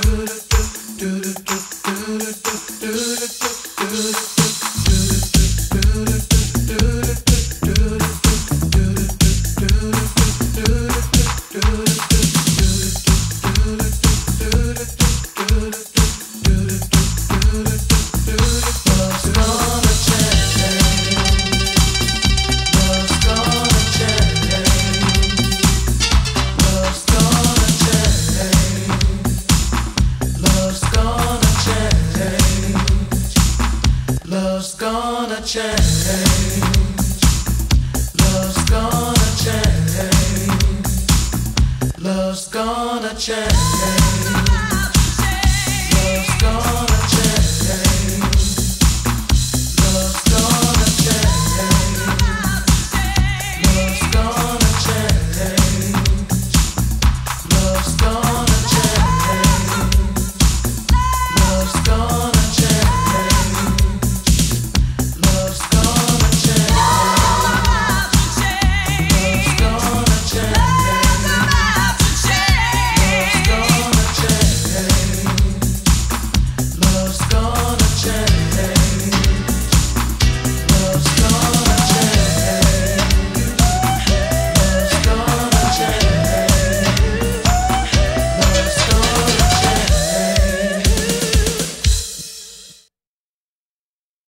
good. Love's gonna change.